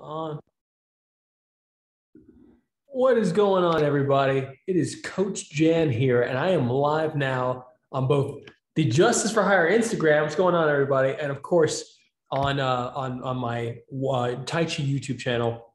on. What is going on, everybody? It is Coach Jan here, and I am live now on both the Justice for Hire Instagram. What's going on, everybody? And of course, on uh, on on my uh, Tai Chi YouTube channel.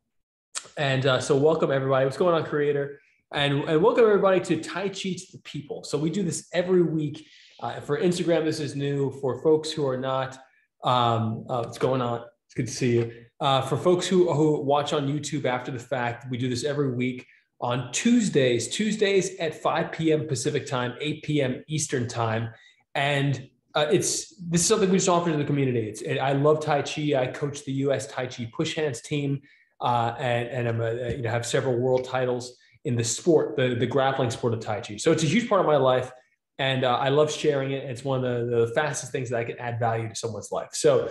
And uh, so, welcome everybody. What's going on, creator? And, and welcome everybody to Tai Chi to the People. So we do this every week. Uh, for Instagram, this is new. For folks who are not, um, uh, what's going on? It's good to see you. Uh, for folks who, who watch on YouTube after the fact, we do this every week on Tuesdays, Tuesdays at 5 p.m. Pacific time, 8 p.m. Eastern time. And uh, it's this is something we just offer to the community. It's it, I love Tai Chi. I coach the U.S. Tai Chi push hands team, uh, and and I'm a, you know have several world titles in the sport, the the grappling sport of Tai Chi. So it's a huge part of my life, and uh, I love sharing it. It's one of the, the fastest things that I can add value to someone's life. So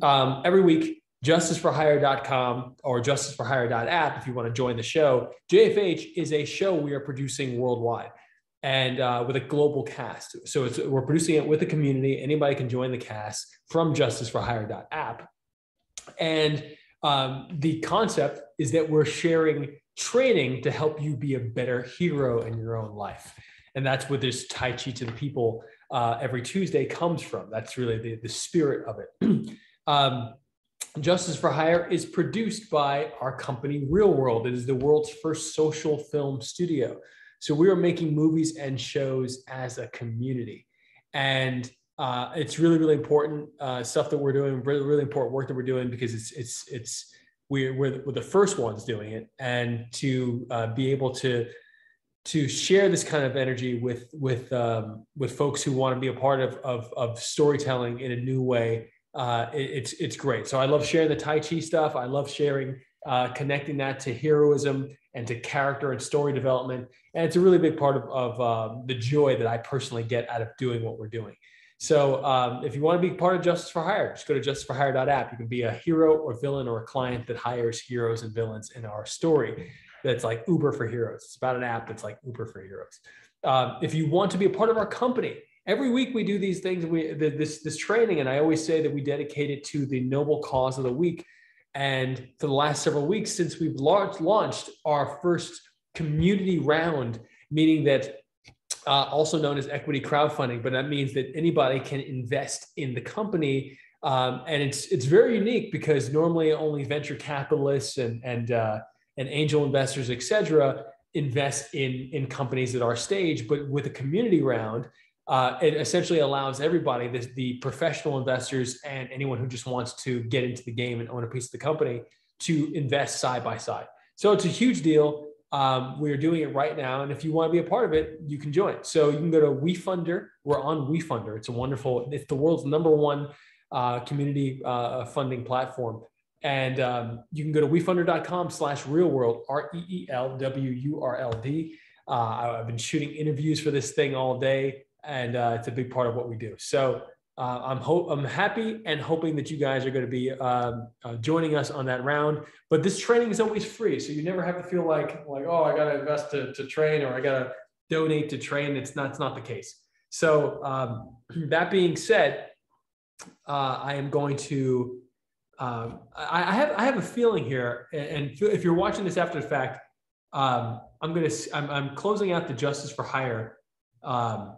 um, every week justiceforhire.com or justiceforhire.app if you want to join the show. JFH is a show we are producing worldwide and uh, with a global cast. So it's, we're producing it with the community. Anybody can join the cast from justiceforhire.app. And um, the concept is that we're sharing training to help you be a better hero in your own life. And that's what this Tai Chi to the people uh, every Tuesday comes from. That's really the, the spirit of it. um, Justice for Hire is produced by our company, ReelwUrld. It is the world's first social film studio. So we are making movies and shows as a community. And uh, it's really, really important uh, stuff that we're doing, really, really important work that we're doing because it's, it's, it's, we're, we're, we're the first ones doing it. And to uh, be able to, to share this kind of energy with, with, um, with folks who want to be a part of, of, of storytelling in a new way uh, it, it's it's great. So I love sharing the Tai Chi stuff. I love sharing, uh, connecting that to heroism and to character and story development. And it's a really big part of, of um, the joy that I personally get out of doing what we're doing. So um, if you want to be part of Justice for Hire, just go to justiceforhire.app. You can be a hero or villain or a client that hires heroes and villains in our story. That's like Uber for heroes. It's about an app that's like Uber for heroes. Um, if you want to be a part of our company, every week we do these things we this this training and i always say that we dedicate it to the noble cause of the week. And for the last several weeks since we've launched, launched our first community round meaning that uh, also known as equity crowdfunding but that means that anybody can invest in the company. Um, and it's it's very unique because normally only venture capitalists and and uh, and angel investors etc invest in in companies at our stage but with a community round uh, it essentially allows everybody, the, the, professional investors and anyone who just wants to get into the game and own a piece of the company, to invest side by side. So it's a huge deal. Um, we're doing it right now, and if you want to be a part of it, you can join. So you can go to WeFunder. We're on WeFunder. It's a wonderful. It's the world's number one uh, community uh, funding platform. And um, you can go to wefunder.com slash reelwurld, R E E L W U R L D. Uh, I've been shooting interviews for this thing all day and uh, it's a big part of what we do. So uh, I'm hope I'm happy and hoping that you guys are going to be um, uh, joining us on that round. But this training is always free, so you never have to feel like like oh I got to invest to, train or I got to donate to train. It's not it's not the case. So um, that being said, uh, I am going to. Um, I, I, have I have a feeling here, and if you're watching this after the fact, um, I'm gonna I'm, I'm closing out the Justice for Hire um,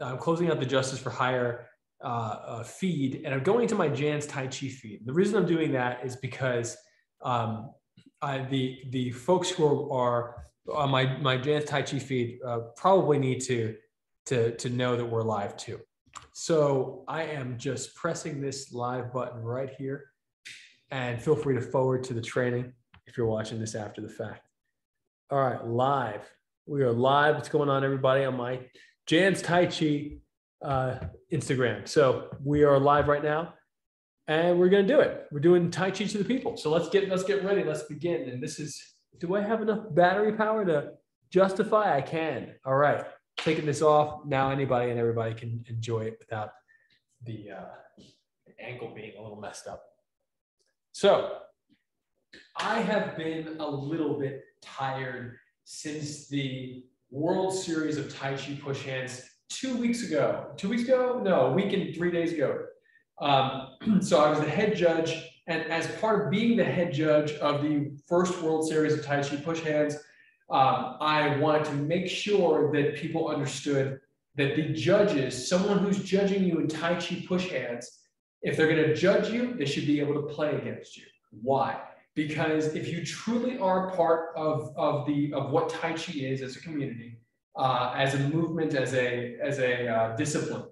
I'm closing out the Justice for Hire uh, uh, feed, and I'm going to my Jan's Tai Chi feed. The reason I'm doing that is because um, I, the the folks who are on my my Jan's Tai Chi feed uh, probably need to to to know that we're live too. So I am just pressing this live button right here, and feel free to forward to the training if you're watching this after the fact. All right, live. We are live. What's going on, everybody? On my Jan's Tai Chi uh, Instagram. So we are live right now, and we're gonna do it. We're doing Tai Chi to the people. So let's get let's get ready. Let's begin. And this is. Do I have enough battery power to justify? I can. All right. Taking this off now. Anybody and everybody can enjoy it without the, uh, the ankle being a little messed up. So I have been a little bit tired since the World Series of Tai Chi push hands two weeks ago. Two weeks ago? No, a week and three days ago. Um, so I was the head judge And as part of being the head judge of the first World Series of Tai Chi Push Hands, um, I wanted to make sure that people understood that the judges, someone who's judging you in Tai Chi Push Hands, if they're going to judge you, they should be able to play against you. Why? Because if you truly are part of, of, the, of what Tai Chi is as a community, uh, as a movement, as a, as a uh, discipline,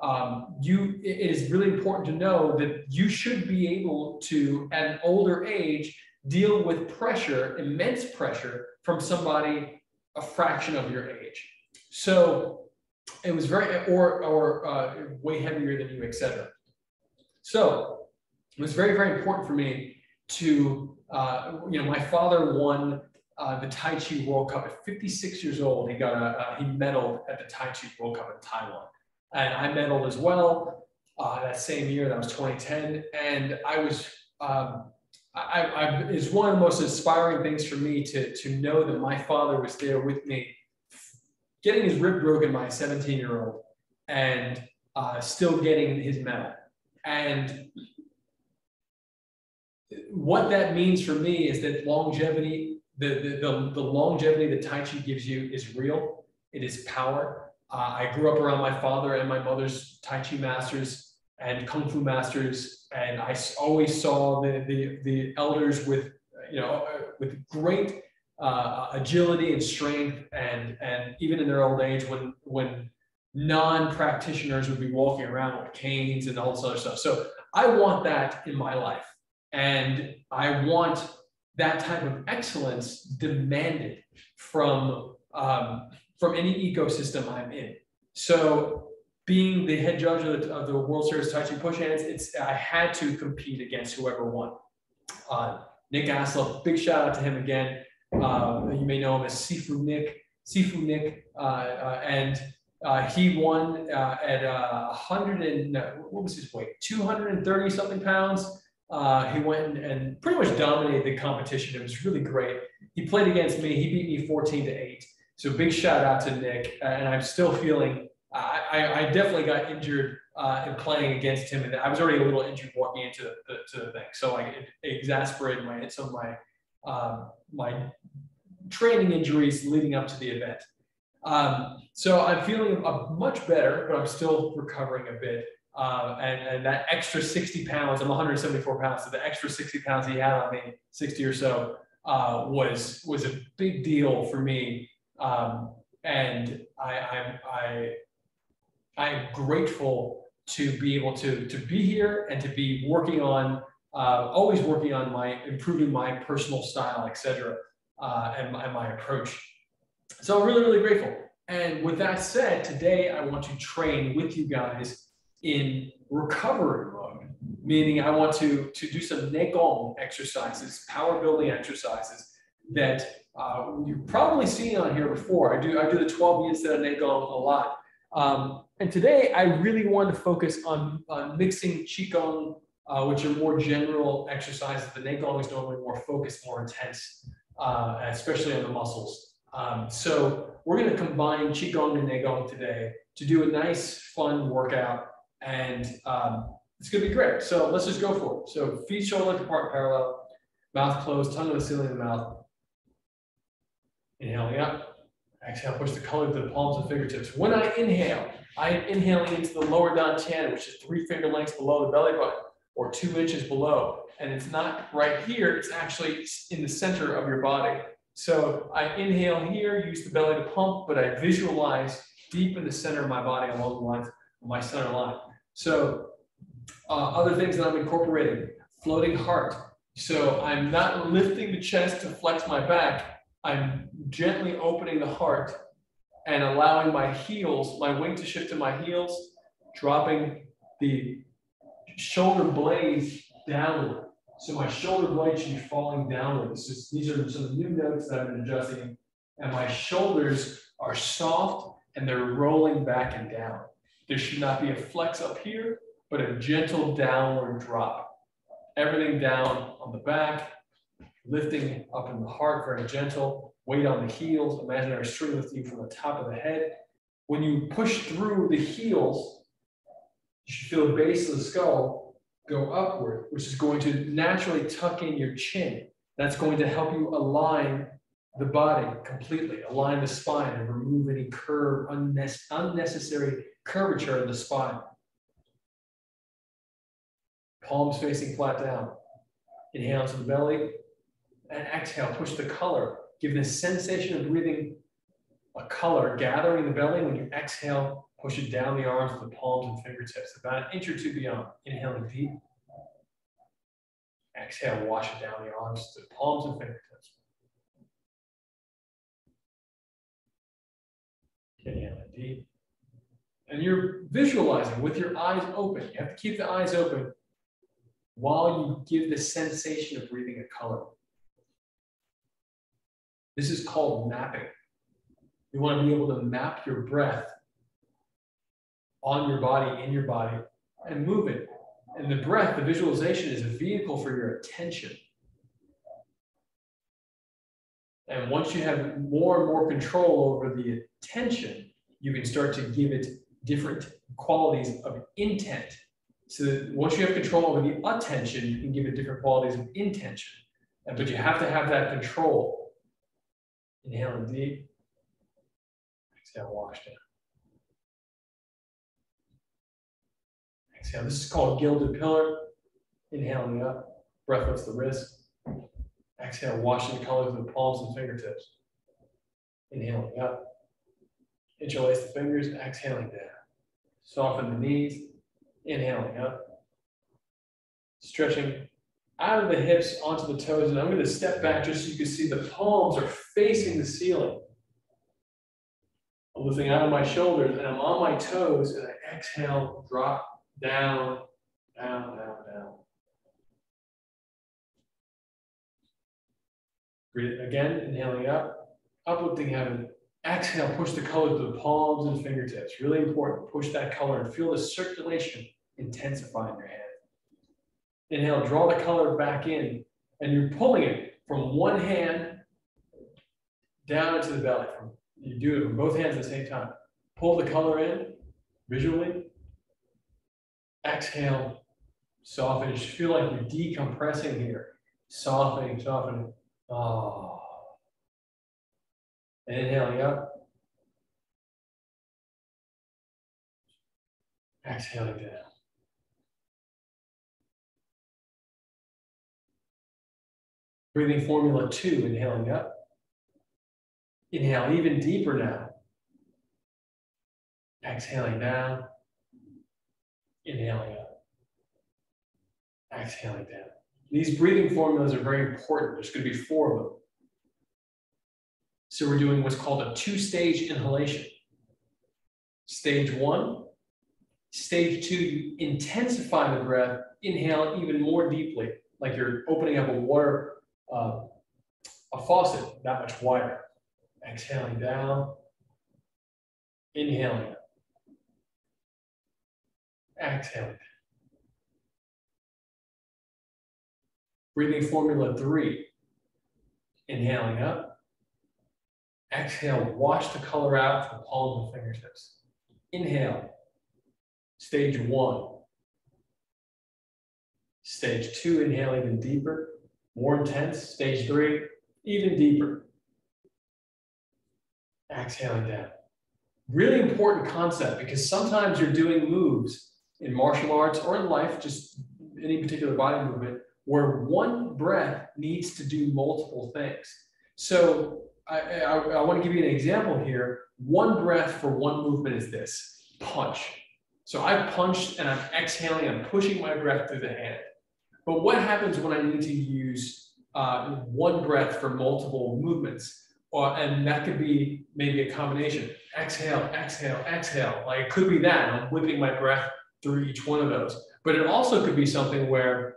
um, you, it is really important to know that you should be able to, at an older age, deal with pressure, immense pressure from somebody a fraction of your age. So it was very, or, or uh, way heavier than you, etc. So it was very, very important for me to, uh, you know, my father won uh, the Tai Chi World Cup at 56 years old. He got a, he medaled at the Tai Chi World Cup in Taiwan. And I medaled as well uh, that same year, that was 2010. And I was, um, I, I, it's one of the most inspiring things for me to, to know that my father was there with me, getting his rib broken by a 17 year old and uh, still getting his medal. And what that means for me is that longevity, the, the, the, the longevity that Tai Chi gives you is real. It is power. Uh, I grew up around my father and my mother's Tai Chi masters and Kung Fu masters, and I always saw the, the, the elders with, you know, with great uh, agility and strength, and, and even in their old age, when, when non-practitioners would be walking around with canes and all this other stuff. So I want that in my life. And I want that type of excellence demanded from um, from any ecosystem I'm in. So being the head judge of the, of the World Series Tai Chi Push Hands, it's I had to compete against whoever won. Uh, Nick Aslov, big shout out to him again. Uh, you may know him as Sifu Nick, Sifu Nick, uh, uh and uh, he won uh, at uh, 100 and what was his weight? 230 something pounds. He went and, pretty much dominated the competition. It was really great. He played against me. He beat me 14 to eight. So big shout out to Nick, uh, and I'm still feeling. I, I definitely got injured uh, in playing against him, and I was already a little injured walking into the, to the thing. So I it, exasperated my some of my um, my training injuries leading up to the event. Um, so I'm feeling much better, but I'm still recovering a bit. Uh, and, and that extra 60 pounds, I'm 174 pounds, so the extra 60 pounds he had on me, 60 or so, uh, was was a big deal for me um, and I, I'm, I, I'm grateful to be able to, to be here and to be working on, uh, always working on my, improving my personal style, etc., uh, and, and my approach. So I'm really, really grateful. And with that said, today I want to train with you guys in recovery mode, meaning I want to, to do some Neigong exercises, power building exercises that uh, you've probably seen on here before. I do I do the 12 units that I make on a lot. Um, and today I really want to focus on, on mixing Qigong, uh, which are more general exercises. The Neigong is normally more focused, more intense, uh, especially on the muscles. Um, so we're going to combine Qigong and Neigong today to do a nice, fun workout. And um, it's going to be great. So let's just go for it. So feet shoulder length apart parallel, mouth closed, tongue to the ceiling of the mouth. Inhaling up. Exhale, push the color to the palms and fingertips. When I inhale, I am inhaling into the lower dantian, which is three finger lengths below the belly button or two inches below. And it's not right here, it's actually in the center of your body. So I inhale here, use the belly to pump, but I visualize deep in the center of my body along the lines of my center line. So uh, other things that I'm incorporating, floating heart. So I'm not lifting the chest to flex my back. I'm gently opening the heart and allowing my heels, my weight to shift to my heels, dropping the shoulder blades downward. So my shoulder blade should be falling downward. These are some new notes that I've been adjusting. And my shoulders are soft and they're rolling back and down. There should not be a flex up here, but a gentle downward drop. Everything down on the back, lifting up in the heart, very gentle, weight on the heels, imaginary string lifting from the top of the head. When you push through the heels, you should feel the base of the skull go upward, which is going to naturally tuck in your chin. That's going to help you align the body completely, align the spine and remove any curve, unnecessary curvature of the spine. Palms facing flat down. Inhale to the belly and exhale, push the color. Give the sensation of breathing a color gathering the belly. When you exhale, push it down the arms to the palms and fingertips, about an inch or two beyond. Inhaling deep. Exhale, wash it down the arms the palms and fingertips. Inhaling deep. And you're visualizing with your eyes open. You have to keep the eyes open while you give the sensation of breathing a color. This is called mapping. You want to be able to map your breath on your body, in your body, and move it. And the breath, the visualization is a vehicle for your attention. And once you have more and more control over the attention, you can start to give it different qualities of intent. So that once you have control over the attention, you can give it different qualities of intention. But you have to have that control. Inhaling deep. Exhale, wash down. Exhale. This is called gilded pillar. Inhaling up. Breath lifts the wrist. Exhale, washing the colors of the palms and fingertips. Inhaling up. Interlace the fingers, exhaling down. Soften the knees, inhaling up. Stretching out of the hips onto the toes. And I'm going to step back just so you can see the palms are facing the ceiling. I'm lifting out of my shoulders and I'm on my toes and I exhale, drop down, down, down, down. Breathe again, inhaling up, uplifting heaven. Exhale, push the color to the palms and fingertips. Really important. Push that color and feel the circulation intensify in your hand. Inhale, draw the color back in, and you're pulling it from one hand down into the belly. You do it with both hands at the same time. Pull the color in visually. Exhale, soften. You feel like you're decompressing here. Softening, softening. Oh. Inhaling up. Exhaling down. Breathing formula two, inhaling up. Inhale even deeper now. Exhaling down. Inhaling up. Exhaling down. These breathing formulas are very important. There's going to be four of them. So we're doing what's called a two-stage inhalation. Stage one, stage two, you intensify the breath, inhale even more deeply, like you're opening up a water, uh, a faucet that much wider. Exhaling down, inhaling. Exhaling. Breathing formula three, inhaling up, Exhale, wash the color out from the palms and fingertips. Inhale, stage one. Stage two, inhale even deeper, more intense. Stage three, even deeper. Exhaling down. Really important concept because sometimes you're doing moves in martial arts or in life, just any particular body movement, where one breath needs to do multiple things. So I, I, I want to give you an example here. One breath for one movement is this punch. So I've punched and I'm exhaling, I'm pushing my breath through the hand. But what happens when I need to use uh, one breath for multiple movements? Or, and that could be maybe a combination exhale, exhale, exhale. Like it could be that. I'm whipping my breath through each one of those. But it also could be something where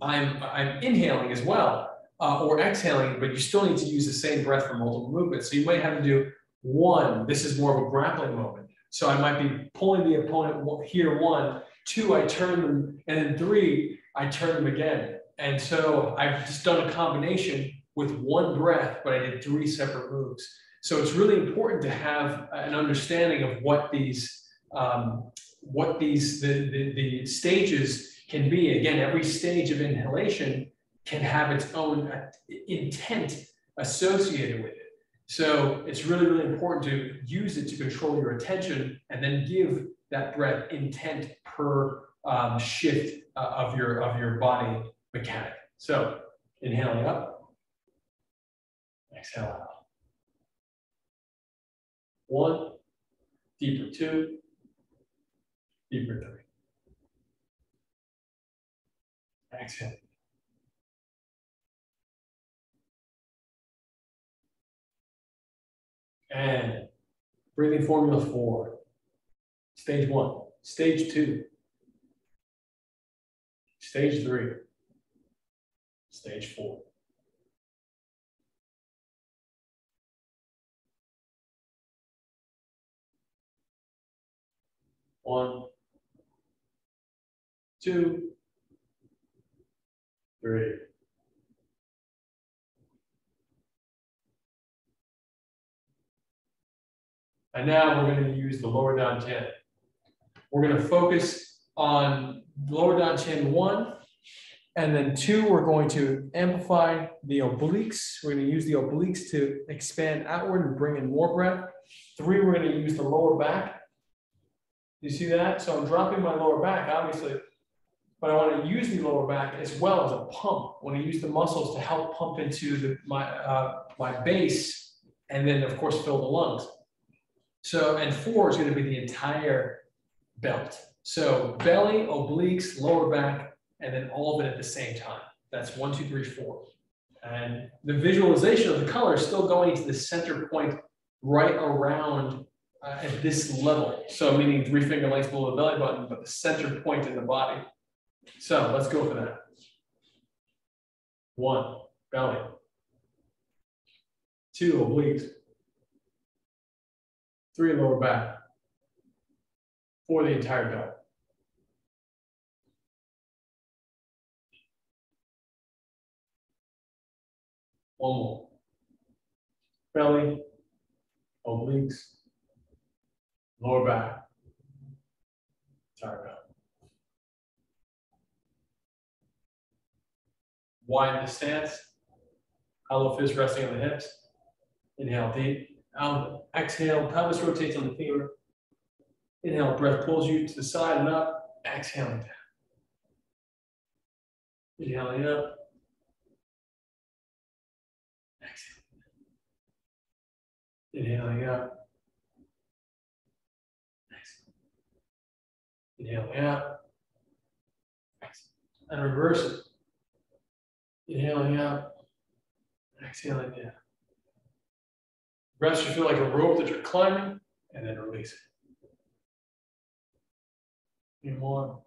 I'm, I'm inhaling as well uh, or exhaling, but you still need to use the same breath for multiple movements. So you might have to do one. This is more of a grappling moment. So I might be pulling the opponent here one, two, I turn them, and then three, I turn them again. And so I've just done a combination with one breath, but I did three separate moves. So it's really important to have an understanding of what these um, what these the, the, the stages can be, again, every stage of inhalation can have its own uh, intent associated with it. So it's really, really important to use it to control your attention and then give that breath intent per um, shift uh, of your of your body mechanic. So inhaling up, exhale out. One, deeper two, deeper three. Exhale. And breathing formula four. Stage one, stage two, stage three, stage four. One, two, three. And now we're going to use the lower dantian. We're going to focus on lower dantian one, and then two, we're going to amplify the obliques. We're going to use the obliques to expand outward and bring in more breath. Three, we're going to use the lower back you see that? So I'm dropping my lower back, obviously, but I want to use the lower back as well as a pump. I want to use the muscles to help pump into the, my, uh, my base and then, of course, fill the lungs. So, and four is going to be the entire belt. So belly, obliques, lower back, and then all of it at the same time. That's one, two, three, four. And the visualization of the color is still going to the center point right around uh, at this level. So meaning three finger lengths below the belly button, but the center point in the body. So let's go for that. One, belly. Two, obliques. Three, lower back. for the entire belt. One more. Belly, obliques, lower back, entire belt. Widen the stance, hollow fist resting on the hips. Inhale deep. Out, exhale, pelvis rotates on the femur. Inhale, breath pulls you to the side and up. Exhaling down. Inhaling up. Exhaling. Inhaling up. Inhaling out. And reverse it. Inhaling up. Exhaling in. Breath should feel like a rope that you're climbing, and then release it. More.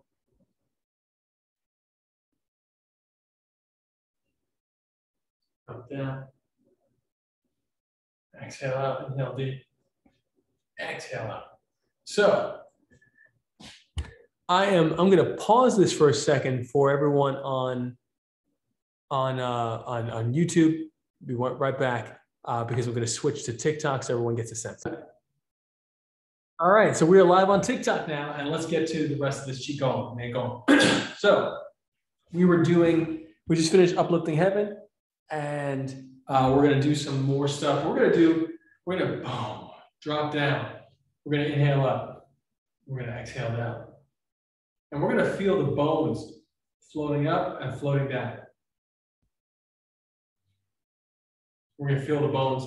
Come down. Exhale out, inhale deep. Exhale out. So I am. I'm going to pause this for a second for everyone on on uh, on on YouTube. We went right back uh, because we're going to switch to TikTok so everyone gets a sense. All right, so we are live on TikTok now, and let's get to the rest of this qigong. Gong. so we were doing. We just finished uplifting heaven, and uh, we're going to do some more stuff. We're going to do. We're going to boom, drop down. We're going to inhale up. We're going to exhale down. And we're going to feel the bones floating up and floating down. We're going to feel the bones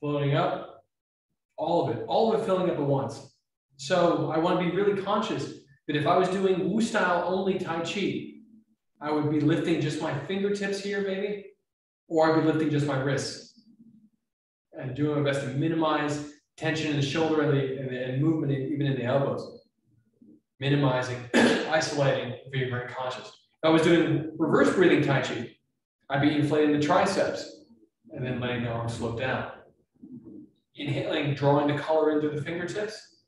floating up, all of it, all of it filling up at once. So I want to be really conscious that if I was doing Wu style only Tai Chi, I would be lifting just my fingertips here, maybe, or I'd be lifting just my wrists and doing my best to minimize tension in the shoulder and, the, and, the, and movement even in the elbows, minimizing, isolating, being very conscious. If I was doing reverse breathing Tai Chi, I'd be inflating the triceps and then letting the arms slope down. Inhaling, drawing the color into the fingertips,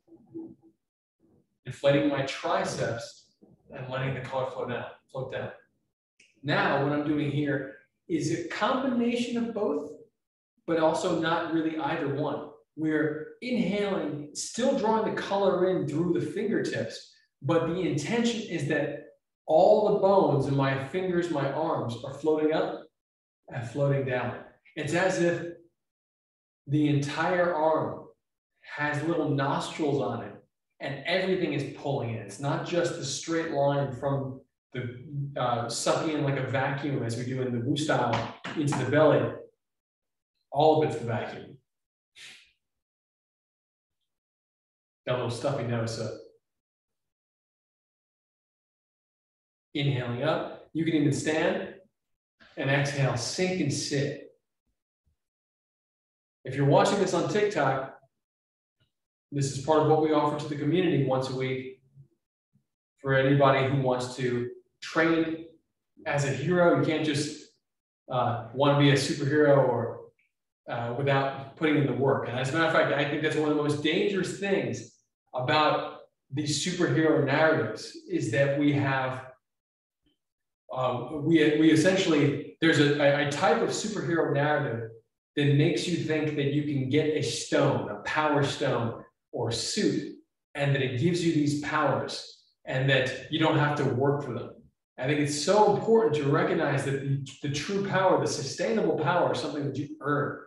inflating my triceps and letting the color flow down, float down. Now, what I'm doing here is a combination of both, but also not really either one we're inhaling still drawing the color in through the fingertips, but the intention is that all the bones in my fingers, my arms are floating up and floating down. It's as if the entire arm has little nostrils on it and everything is pulling in. It's not just the straight line from the uh, sucking in like a vacuum as we do in the Wu style into the belly. All of it's the vacuum. Got a little stuffy nose, so inhaling up. You can even stand and exhale, sink and sit. If you're watching this on TikTok, this is part of what we offer to the community once a week for anybody who wants to train as a hero. You can't just uh, want to be a superhero or uh, without putting in the work. And as a matter of fact, I think that's one of the most dangerous things about these superhero narratives is that we have uh, we, we essentially there's a, a type of superhero narrative that makes you think that you can get a stone, a power stone or suit, and that it gives you these powers and that you don't have to work for them. I think it's so important to recognize that the, the true power, the sustainable power, is something that you earn.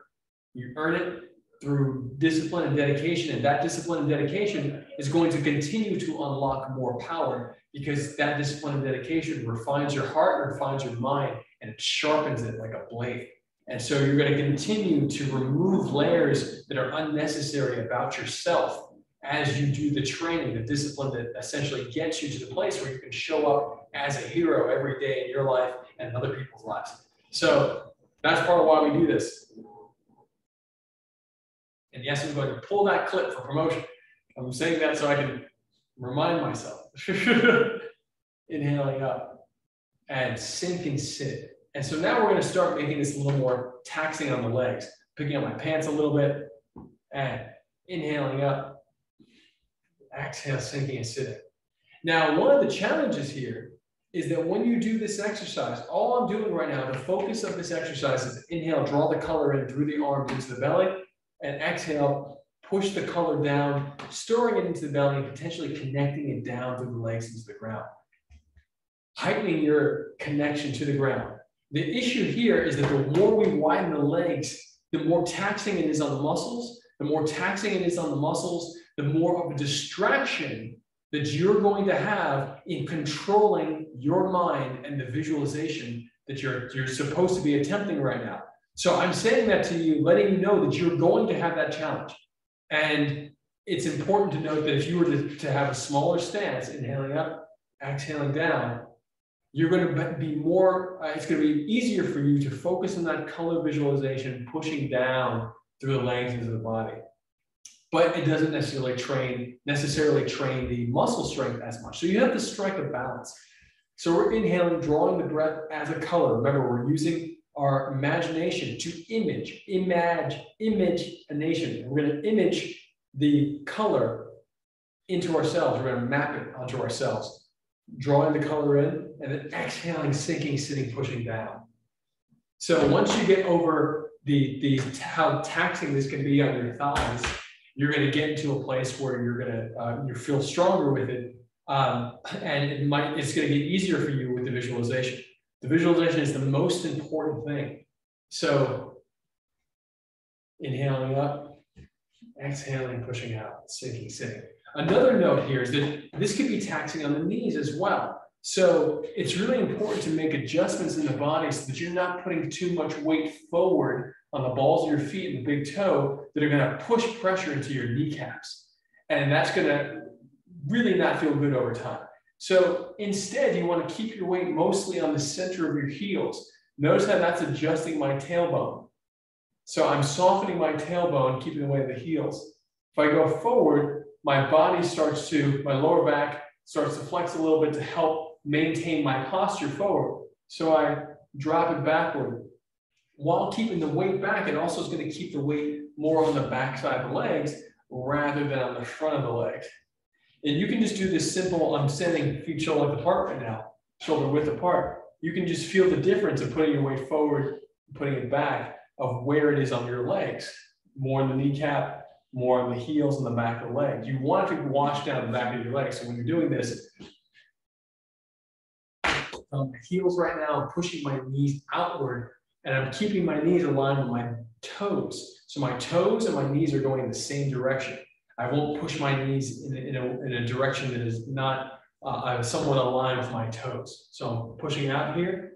You earn it through discipline and dedication, and that discipline and dedication is going to continue to unlock more power because that discipline and dedication refines your heart, and refines your mind, and it sharpens it like a blade. And so you're going to continue to remove layers that are unnecessary about yourself as you do the training, the discipline that essentially gets you to the place where you can show up as a hero every day in your life and other people's lives. So that's part of why we do this. And yes, I'm going to pull that clip for promotion. I'm saying that so I can remind myself. Inhaling up and sink and sit. And so now we're going to start making this a little more taxing on the legs, picking up my pants a little bit and inhaling up, exhale, sinking and sitting. Now, one of the challenges here is that when you do this exercise, all I'm doing right now, the focus of this exercise is inhale, draw the color in through the arms into the belly, and exhale, push the color down, stirring it into the belly, and potentially connecting it down through the legs into the ground. Heightening your connection to the ground. The issue here is that the more we widen the legs, the more taxing it is on the muscles. The more taxing it is on the muscles, the more of a distraction that you're going to have in controlling your mind and the visualization that you're, you're supposed to be attempting right now. So I'm saying that to you, letting you know that you're going to have that challenge. And it's important to note that if you were to, to have a smaller stance, inhaling up, exhaling down, you're going to be more, uh, it's going to be easier for you to focus on that color visualization, pushing down through the legs of the body. But it doesn't necessarily train, necessarily train the muscle strength as much. So you have to strike a balance. So we're inhaling, drawing the breath as a color. Remember, we're using our imagination to image, image, image a nation. We're going to image the color into ourselves. We're going to map it onto ourselves, drawing the color in, and then exhaling, sinking, sitting, pushing down. So once you get over the, the how taxing this can be on your thighs, you're going to get into a place where you're going to uh, you feel stronger with it, um, and it might it's going to get easier for you with the visualization. The visualization is the most important thing. So inhaling up, exhaling, pushing out, sinking, sitting. Another note here is that this could be taxing on the knees as well. So it's really important to make adjustments in the body so that you're not putting too much weight forward on the balls of your feet and the big toe that are going to push pressure into your kneecaps. And that's going to really not feel good over time. So instead, you want to keep your weight mostly on the center of your heels. Notice how that's adjusting my tailbone. So I'm softening my tailbone, keeping away the heels. If I go forward, my body starts to, my lower back starts to flex a little bit to help maintain my posture forward. So I drop it backward. While keeping the weight back, it also is going to keep the weight more on the back side of the legs rather than on the front of the legs. And you can just do this simple, I'm standing feet shoulder width apart right now, shoulder width apart. You can just feel the difference of putting your weight forward, putting it back, of where it is on your legs. More in the kneecap, more on the heels and the back of the leg. You want to wash down the back of your leg. So when you're doing this, um, heels right now, I'm pushing my knees outward and I'm keeping my knees aligned with my toes. So my toes and my knees are going in the same direction. I won't push my knees in, in, a, in a direction that is not uh, somewhat aligned with my toes. So I'm pushing out here,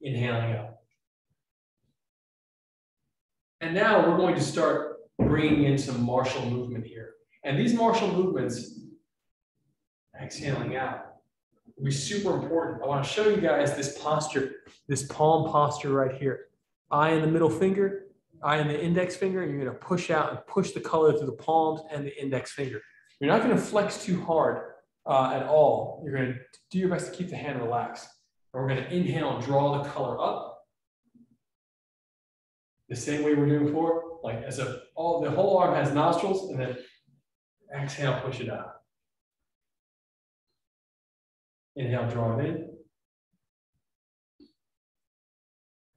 inhaling up. And now we're going to start bringing in some martial movement here. And these martial movements, exhaling out, will be super important. I want to show you guys this posture, this palm posture right here. Eye in the middle finger, eye in the index finger, and you're going to push out and push the color through the palms and the index finger. You're not going to flex too hard uh, at all. You're going to do your best to keep the hand relaxed. And we're going to inhale and draw the color up. The same way we're doing before, like as if all the whole arm has nostrils, and then exhale, push it out. Inhale, draw it in.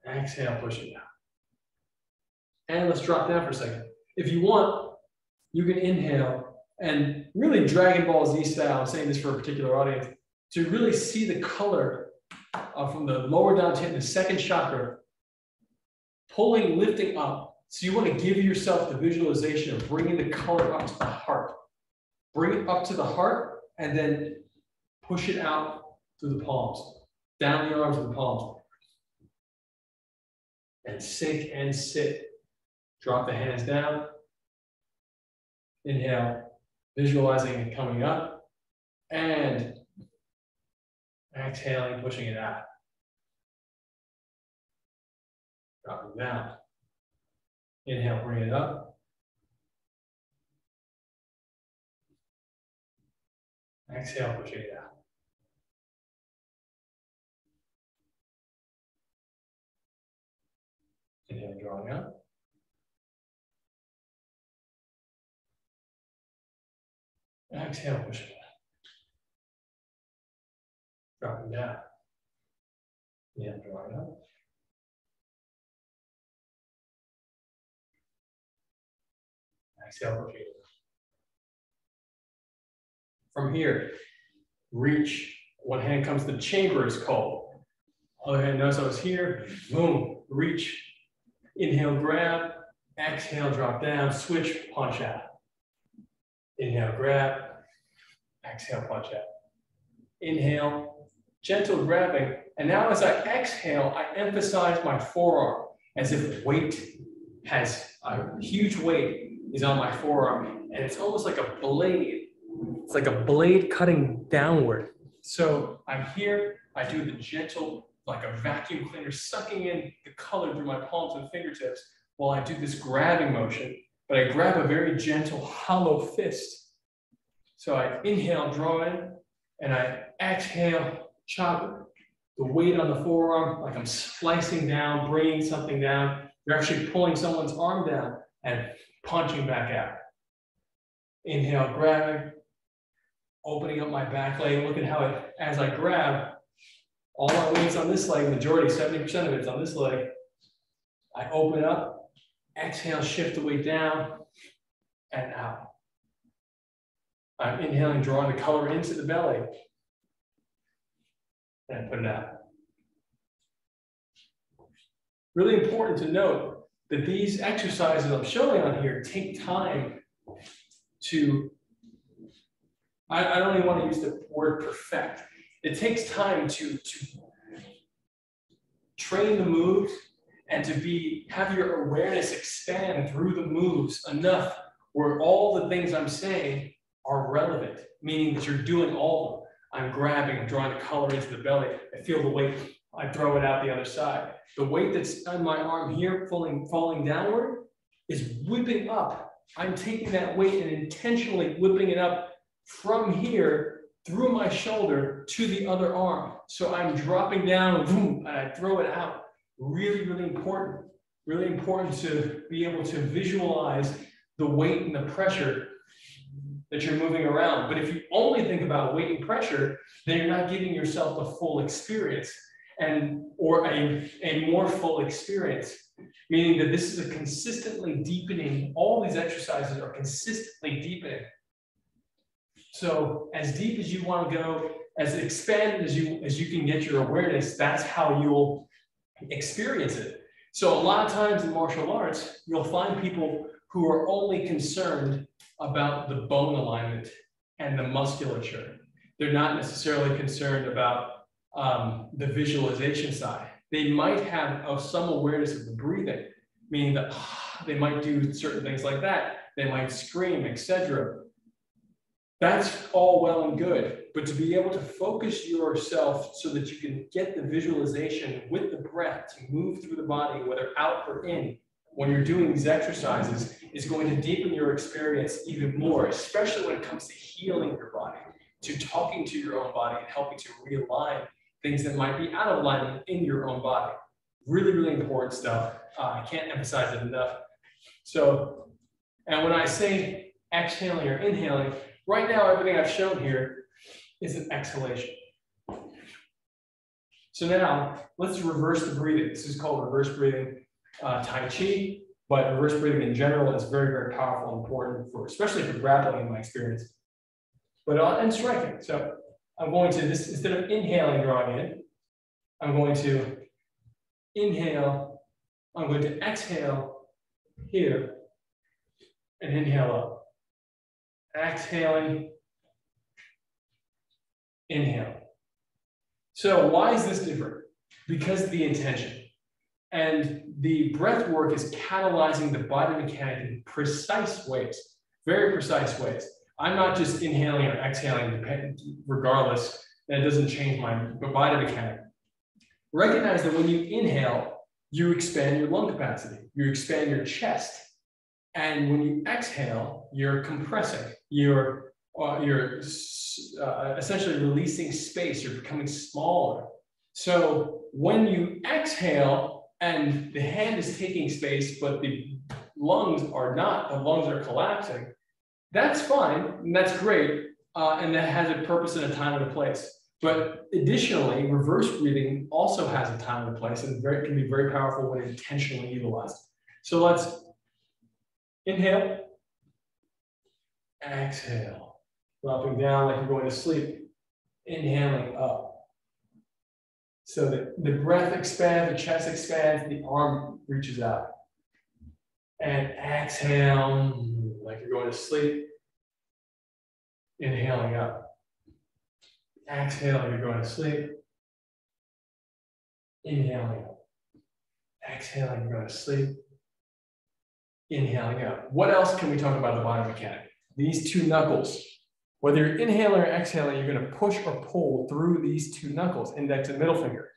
Exhale, push it down. And let's drop down for a second. If you want, you can inhale and really Dragon Ball Z style, I'm saying this for a particular audience, to really see the color uh, from the lower down to the second chakra, pulling, lifting up. So you want to give yourself the visualization of bringing the color up to the heart. Bring it up to the heart and then push it out through the palms, down the arms of the palms. And sink and sit. Drop the hands down. Inhale, visualizing it coming up. And exhaling, pushing it out. Dropping down. Inhale, bring it up. Exhale, pushing it out. Inhale, drawing up. Exhale, push it Dropping down. Inhale, drawing up. Exhale, pushing From here, reach. One hand comes to the chamber is called. Other hand knows I was here. Boom, reach. Inhale, grab. Exhale, drop down. Switch, punch out. Inhale, grab. Exhale, punch out. Inhale, gentle grabbing. And now as I exhale, I emphasize my forearm as if weight has a huge weight is on my forearm. And it's almost like a blade. It's like a blade cutting downward. So I'm here, I do the gentle, like a vacuum cleaner, sucking in the color through my palms and fingertips while I do this grabbing motion. But I grab a very gentle, hollow fist. So I inhale, draw in, and I exhale, chop the weight on the forearm, like I'm slicing down, bringing something down. You're actually pulling someone's arm down and punching back out. Inhale, grabbing, opening up my back leg. Look at how it, as I grab, all my weight's on this leg, majority, 70% of it's on this leg. I open up, Exhale, shift the weight down and out. I'm inhaling, drawing the color into the belly and put it out. Really important to note that these exercises I'm showing on here take time to, I, I don't even want to use the word perfect. It takes time to, to train the moves and to be have your awareness expand through the moves enough where all the things I'm saying are relevant, meaning that you're doing all of them. I'm grabbing, drawing the color into the belly. I feel the weight. I throw it out the other side. The weight that's on my arm here falling, falling downward is whipping up. I'm taking that weight and intentionally whipping it up from here through my shoulder to the other arm. So I'm dropping down boom, and I throw it out really, really important. Really important to be able to visualize the weight and the pressure that you're moving around. But if you only think about weight and pressure, then you're not giving yourself the full experience and or a, a more full experience meaning that this is a consistently deepening, all these exercises are consistently deepening. So as deep as you want to go, as expanded as you as you can get your awareness, that's how you'll experience it. So a lot of times in martial arts, you'll find people who are only concerned about the bone alignment and the musculature. They're not necessarily concerned about um, the visualization side. They might have uh, some awareness of the breathing, meaning that uh, they might do certain things like that. They might scream, etc. That's all well and good, but to be able to focus yourself so that you can get the visualization with the breath to move through the body, whether out or in, when you're doing these exercises, is going to deepen your experience even more, especially when it comes to healing your body, to talking to your own body and helping to realign things that might be out of alignment in your own body. Really, really important stuff. Uh, I can't emphasize it enough. So, and when I say exhaling or inhaling, right now, everything I've shown here is an exhalation. So now let's reverse the breathing. This is called reverse breathing uh, Tai Chi, but reverse breathing in general is very, very powerful and important for, especially for grappling in my experience, but uh, and striking. So I'm going to, this instead of inhaling, drawing in, I'm going to inhale, I'm going to exhale here and inhale up. Exhaling, inhale. So why is this different? Because of the intention. And the breath work is catalyzing the body mechanic in precise ways, very precise ways. I'm not just inhaling or exhaling regardless, that doesn't change my body mechanic. Recognize that when you inhale, you expand your lung capacity, you expand your chest. And when you exhale, you're compressing, you're, uh, you're uh, essentially releasing space, you're becoming smaller. So when you exhale and the hand is taking space, but the lungs are not, the lungs are collapsing, that's fine, and that's great, uh, and that has a purpose and a time and a place. But additionally, reverse breathing also has a time and a place and very, can be very powerful when intentionally utilized. So let's inhale, exhale, dropping down like you're going to sleep, inhaling up. So that the breath expands, the chest expands, the arm reaches out. And exhale, like you're going to sleep. Inhaling up. Exhale, you're going to sleep. Inhaling up. Exhaling, you're going to sleep. Inhaling up. What else can we talk about the body mechanic? These two knuckles. Whether you're inhaling or exhaling, you're going to push or pull through these two knuckles, index and middle finger.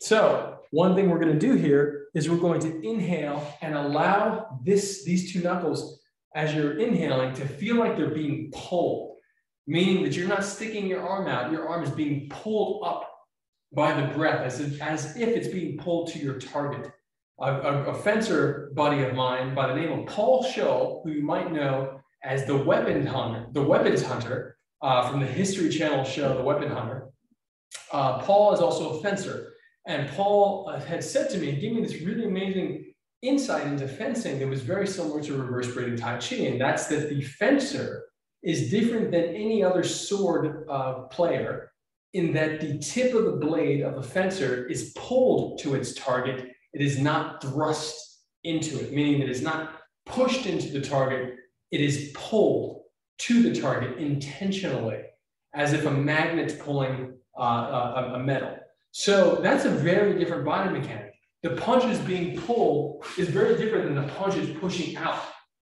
So one thing we're going to do here is we're going to inhale and allow this, these two knuckles as you're inhaling to feel like they're being pulled, meaning that you're not sticking your arm out, your arm is being pulled up by the breath as if, as if it's being pulled to your target. A, a, a fencer buddy of mine by the name of Paul Scho, who you might know as the weapon hunter, the weapons hunter uh, from the History Channel show, The Weapon Hunter. Uh, Paul is also a fencer. And Paul uh, had said to me, give me this really amazing insight into fencing that was very similar to reverse breathing Tai Chi, and that's that the fencer is different than any other sword uh, player in that the tip of the blade of a fencer is pulled to its target. It is not thrust into it, meaning it is not pushed into the target. It is pulled to the target intentionally, as if a magnet's pulling uh, a, a metal. So that's a very different body mechanic the punch is being pulled is very different than the punch is pushing out.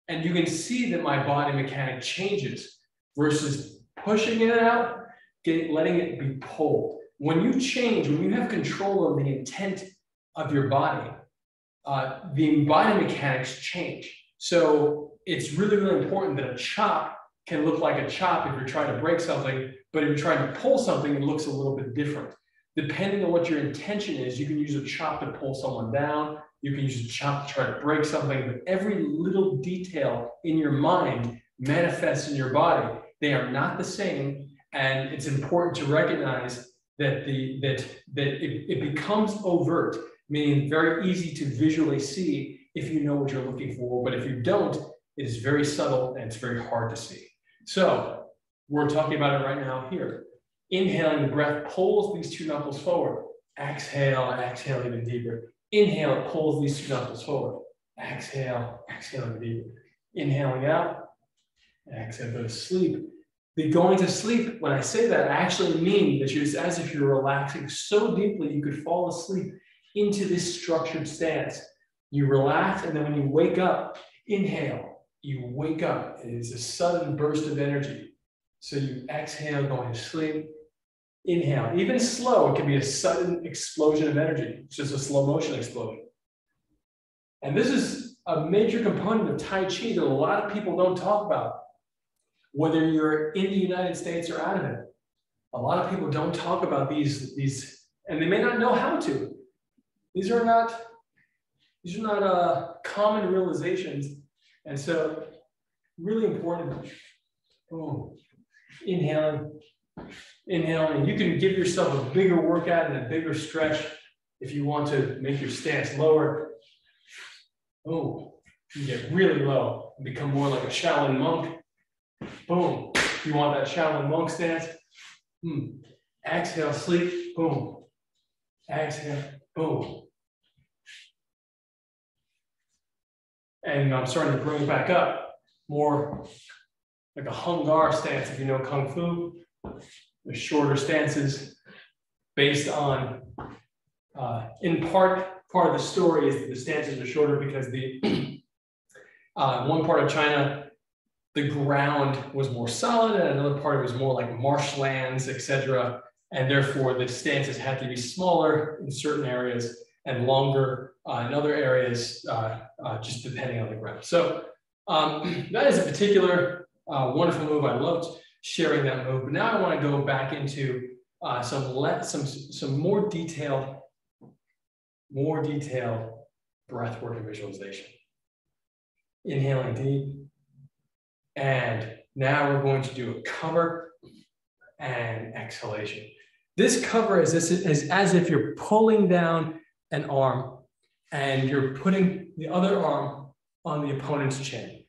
And you can see that my body mechanic changes versus pushing it out, getting, letting it be pulled. When you change, when you have control of the intent of your body, uh, the body mechanics change. So it's really, really important that a chop can look like a chop if you're trying to break something, but if you're trying to pull something, it looks a little bit different depending on what your intention is, you can use a chop to pull someone down. You can use a chop to try to break something, but every little detail in your mind manifests in your body. They are not the same. And it's important to recognize that the that that it, it becomes overt. Meaning very easy to visually see if you know what you're looking for. But if you don't, it is very subtle and it's very hard to see. So we're talking about it right now here. Inhaling, the breath pulls these two knuckles forward. Exhale, exhale even deeper. Inhale, pulls these two knuckles forward. Exhale, exhale even deeper. Inhaling out, exhale, go to sleep. The going to sleep, when I say that, I actually mean that you're as if you're relaxing so deeply you could fall asleep into this structured stance. You relax, and then when you wake up, inhale, you wake up. It is a sudden burst of energy. So you exhale, going to sleep, inhale. Even slow, it can be a sudden explosion of energy. It's just a slow motion explosion. And this is a major component of Tai Chi that a lot of people don't talk about, whether you're in the United States or out of it. A lot of people don't talk about these, these and they may not know how to. These are not, these are not uh, common realizations. And so really important. Boom. Inhaling, inhaling. You can give yourself a bigger workout and a bigger stretch if you want to make your stance lower. Oh, you get really low and become more like a Shaolin monk. Boom. You want that Shaolin monk stance? Hmm. Exhale, sleep. Boom. Exhale, boom. And I'm starting to bring it back up more like a Hung Gar stance, if you know Kung Fu. The shorter stances based on, uh, in part, part of the story is that the stances are shorter because the uh, one part of China, the ground was more solid, and another part was more like marshlands, etc. And therefore, the stances had to be smaller in certain areas and longer uh, in other areas, uh, uh, just depending on the ground. So um, that is a particular uh, wonderful move. I loved sharing that move. But now I want to go back into uh, some some some more detailed, more detailed breath work and visualization. Inhaling deep. And now we're going to do a cover and exhalation. This cover is as if you're pulling down an arm and you're putting the other arm on the opponent's chin.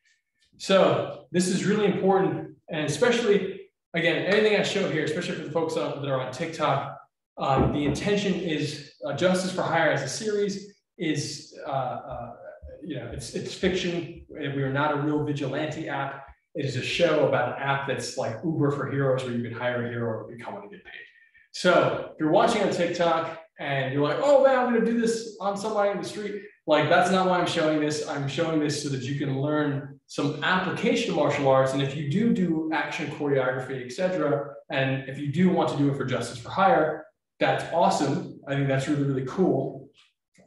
So this is really important, and especially, again, anything I show here, especially for the folks that are on TikTok, um, the intention is uh, Justice for Hire as a series is, uh, uh, you know, it's, it's fiction. We are not a real vigilante app. It is a show about an app that's like Uber for heroes where you can hire a hero or become and get paid. So if you're watching on TikTok and you're like, oh man, I'm gonna do this on somebody in the street, like that's not why I'm showing this. I'm showing this so that you can learn some application of martial arts. And if you do do action choreography, etc., and if you do want to do it for Justice for Hire, that's awesome. I think that's really, really cool.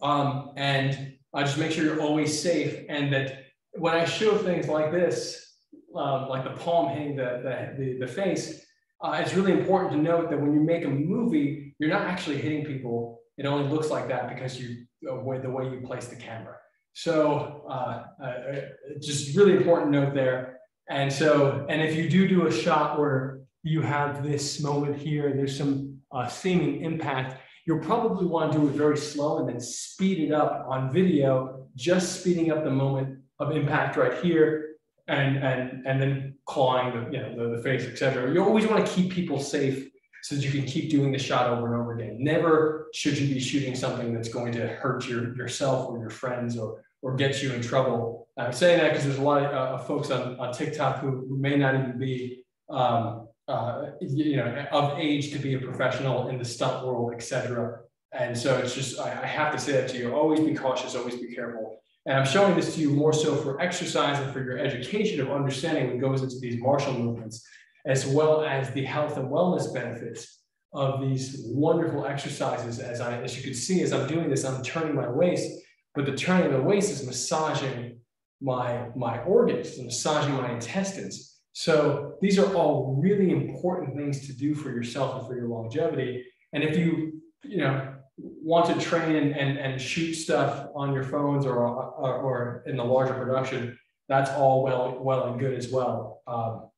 Um, and uh, just make sure you're always safe and that when I show things like this, um, like the palm hitting the, the, the, the face, uh, it's really important to note that when you make a movie, you're not actually hitting people. It only looks like that because you uh, the way you place the camera. So uh, uh, just really important note there. And so, and if you do do a shot where you have this moment here, there's some uh, seeming impact, you'll probably want to do it very slow and then speed it up on video, just speeding up the moment of impact right here and and and then clawing the you know the, the face, etc. You always want to keep people safe so that you can keep doing the shot over and over again. Never should you be shooting something that's going to hurt your yourself or your friends or or get you in trouble. I'm saying that because there's a lot of uh, folks on, on TikTok who, who may not even be um, uh, you know of age to be a professional in the stunt world, etc. And so it's just I, I have to say that to you. Always be cautious. Always be careful. And I'm showing this to you more so for exercise and for your education of understanding what goes into these martial movements, as well as the health and wellness benefits of these wonderful exercises. As I, as you can see, as I'm doing this, I'm turning my waist, but the turning of the waist is massaging my, my organs, massaging my intestines. So these are all really important things to do for yourself and for your longevity. And if you, you know, want to train and, and, and shoot stuff on your phones or, or, or, in the larger production, that's all well, well and good as well. Um,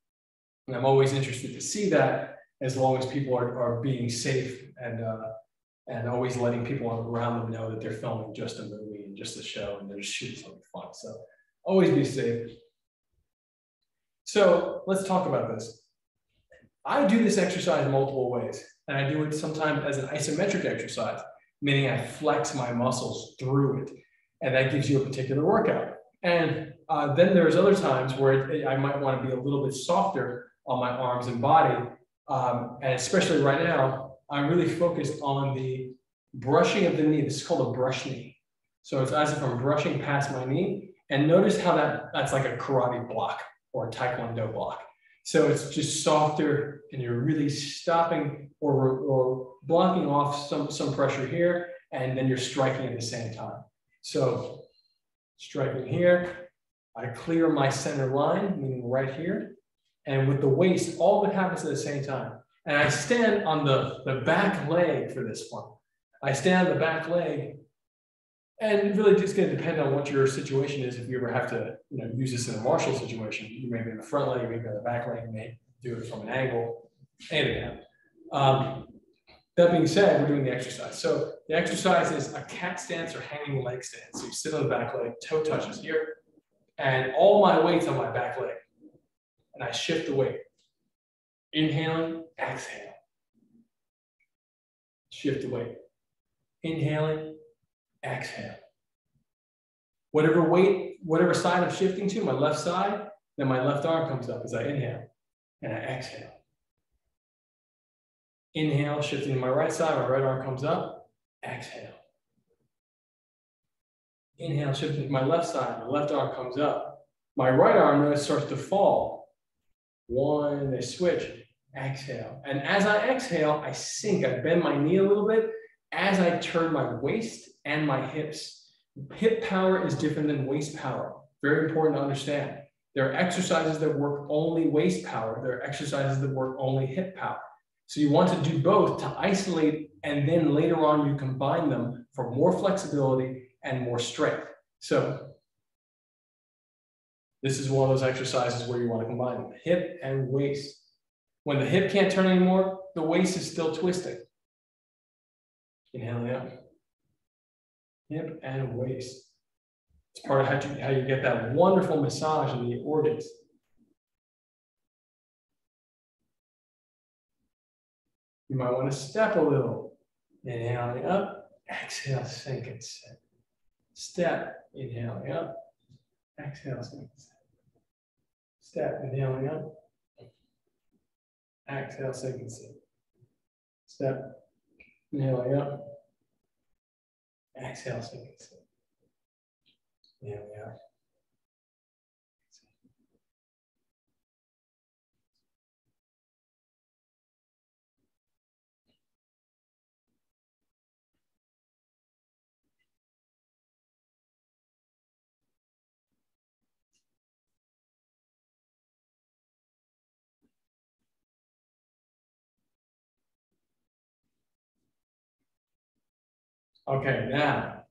and I'm always interested to see that as long as people are, are being safe and, uh, and always letting people around them know that they're filming just a movie and just a show and they're just shooting something fun. So always be safe. So let's talk about this. I do this exercise multiple ways, and I do it sometimes as an isometric exercise, meaning I flex my muscles through it, and that gives you a particular workout. And uh, then there's other times where it, I might want to be a little bit softer on my arms and body, um, and especially right now, I'm really focused on the brushing of the knee. This is called a brush knee. So it's as if I'm brushing past my knee. And notice how that, that's like a karate block or a taekwondo block. So it's just softer and you're really stopping or, or blocking off some, some pressure here, and then you're striking at the same time. So striking here, I clear my center line, meaning right here. And with the waist, all it happens at the same time. And I stand on the, the back leg for this one. I stand on the back leg and really it's going to depend on what your situation is. If you ever have to you know, use this in a martial situation, you may be in the front leg, you may be on the back leg, you may do it from an angle, anything. Um, that being said, we're doing the exercise. So the exercise is a cat stance or hanging leg stance. So you sit on the back leg, toe touches here, and all my weight's on my back leg. And I shift the weight. Inhaling, exhale. Shift the weight. Inhaling, exhale. Whatever weight, whatever side I'm shifting to, my left side, then my left arm comes up as I inhale and I exhale. Inhale, shifting to my right side, my right arm comes up, exhale. Inhale, shifting to my left side, my left arm comes up. My right arm then starts to fall. One, they switch, exhale. And as I exhale, I sink, I bend my knee a little bit as I turn my waist and my hips. Hip power is different than waist power. Very important to understand. There are exercises that work only waist power. There are exercises that work only hip power. So you want to do both to isolate and then later on you combine them for more flexibility and more strength. So this is one of those exercises where you want to combine them, hip and waist. When the hip can't turn anymore, the waist is still twisting. Inhaling out. Hip and waist. It's part of how you, how you get that wonderful massage in the organs. You might want to step a little. Inhaling up, exhale, sink and sit. Step, inhaling up, exhale, sink and sit. Step, inhaling up, exhale, sink and sit. Step, inhaling up, exhale, sink and sit. Inhaling out. Okay, now,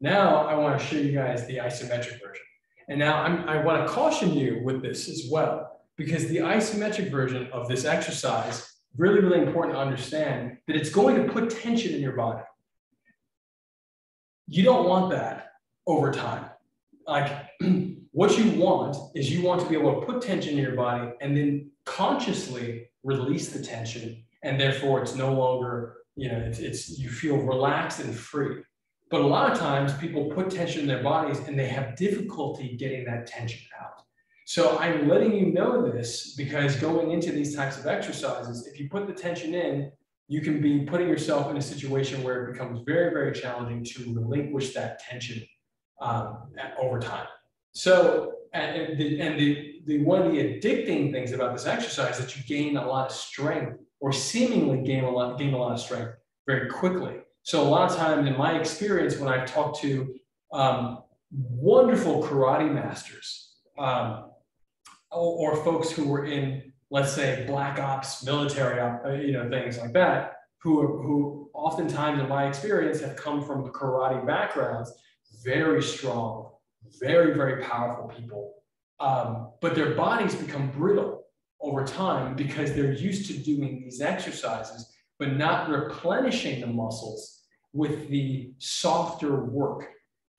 now I want to show you guys the isometric version. And now I'm, I want to caution you with this as well, because the isometric version of this exercise, really, really important to understand that it's going to put tension in your body. You don't want that over time. Like what you want is you want to be able to put tension in your body and then consciously release the tension. And therefore it's no longer you know, it's, it's you feel relaxed and free. But a lot of times people put tension in their bodies and they have difficulty getting that tension out. So I'm letting you know this because going into these types of exercises, if you put the tension in, you can be putting yourself in a situation where it becomes very, very challenging to relinquish that tension um, over time. So, and, the, and the, the, one of the addicting things about this exercise is that you gain a lot of strength or seemingly gain a lot, gain a lot of strength very quickly. So a lot of times in my experience, when I've talked to um, wonderful karate masters um, or, or, folks who were in, let's say, black ops, military, uh, you know, things like that, who, who oftentimes in my experience have come from karate backgrounds, very strong, very, very powerful people. Um, but their bodies become brittle over time because they're used to doing these exercises, but not replenishing the muscles with the softer work.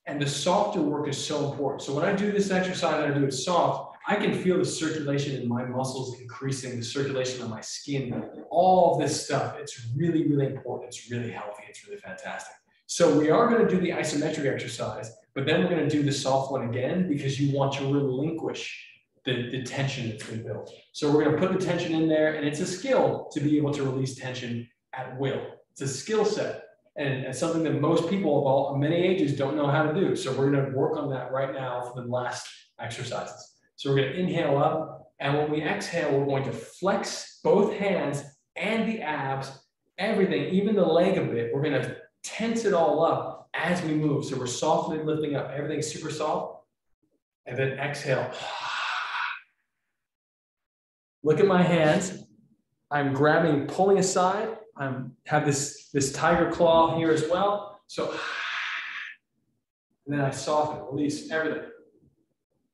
And the softer work is so important. So when I do this exercise and I do it soft, I can feel the circulation in my muscles increasing, the circulation on my skin, all this stuff. It's really, really important. It's really healthy. It's really fantastic. So we are going to do the isometric exercise, but then we're going to do the soft one again because you want to relinquish the, the tension that's been built. So we're going to put the tension in there, and it's a skill to be able to release tension at will. It's a skill set, and something that most people of all many ages don't know how to do. So we're going to work on that right now for the last exercises. So we're going to inhale up, and when we exhale, we're going to flex both hands and the abs, everything, even the leg a bit. We're going to tense it all up as we move. So we're softly lifting up. Everything's super soft. And then exhale. Look at my hands. I'm grabbing, pulling aside. I'm have this, this tiger claw here as well. So, and then I soften, release everything.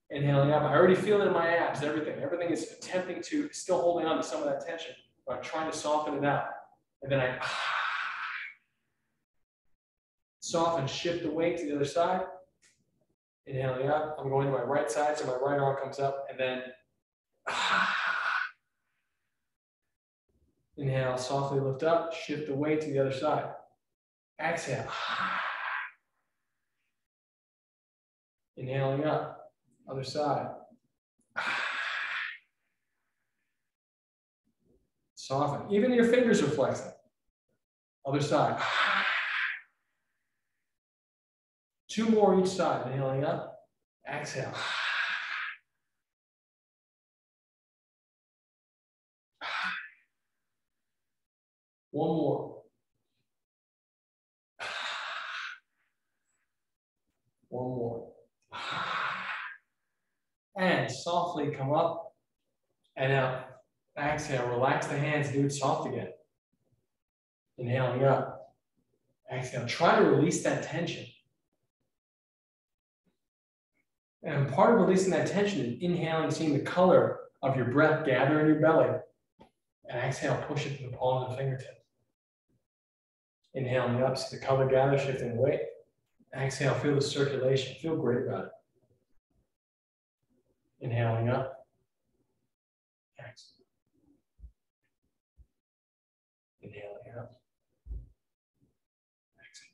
Inhaling up. I already feel it in my abs, everything. Everything is attempting to, still holding on to some of that tension, but I'm trying to soften it out. And then I soften, shift the weight to the other side. Inhaling up. I'm going to my right side, so my right arm comes up, and then Inhale, softly lift up, shift the weight to the other side. Exhale. Inhaling up, other side. Soften. Even your fingers are flexing. Other side. Two more each side. Inhaling up. Exhale. One more. One more. And softly come up and out. Exhale, relax the hands, do it soft again. Inhaling up. Exhale, try to release that tension. And part of releasing that tension is inhaling, seeing the color of your breath gather in your belly. And exhale, push it to the palm of the fingertips. Inhaling up, see the color gather, shifting weight. Exhale, feel the circulation. Feel great about it. Inhaling up. Exhale. Inhaling up. Exhale.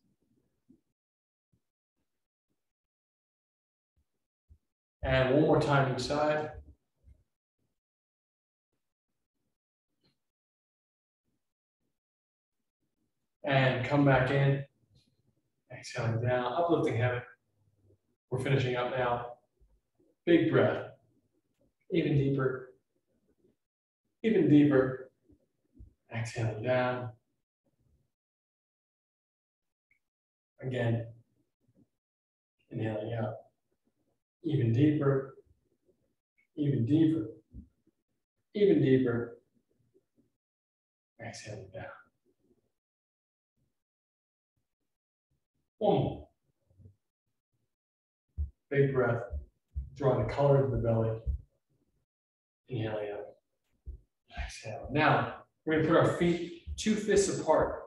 And one more time each side. And come back in. Exhaling down, uplifting heaven. We're finishing up now. Big breath. Even deeper. Even deeper. Exhaling down. Again. Inhaling up. Even deeper. Even deeper. Even deeper. Exhaling down. Big breath. Drawing the color into the belly. Inhale up. Exhale. Now, we're to put our feet two fists apart.